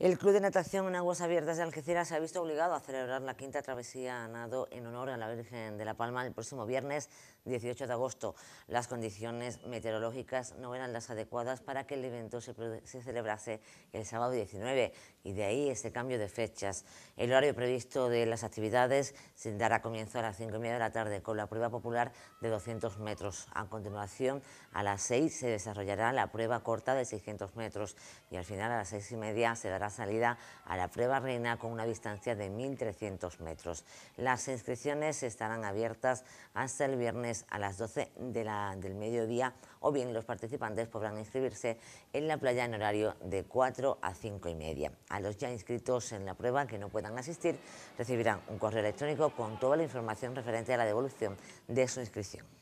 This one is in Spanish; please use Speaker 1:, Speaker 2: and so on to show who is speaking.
Speaker 1: El Club de Natación en Aguas Abiertas de Algeciras se ha visto obligado a celebrar la quinta travesía a nado en honor a la Virgen de la Palma el próximo viernes 18 de agosto. Las condiciones meteorológicas no eran las adecuadas para que el evento se, celebrase el sábado 19 y de ahí ese cambio de fechas. El horario previsto de las actividades se dará comienzo a las 5 y media de la tarde con la prueba popular de 200 metros. A continuación, a las 6 se desarrollará la prueba corta de 600 metros y al final a las 6 y media se dará salida a la prueba reina con una distancia de 1.300 metros. Las inscripciones estarán abiertas hasta el viernes a las 12 del mediodía o bien los participantes podrán inscribirse en la playa en horario de 4 a 5 y media. A los ya inscritos en la prueba que no puedan asistir recibirán un correo electrónico con toda la información referente a la devolución de su inscripción.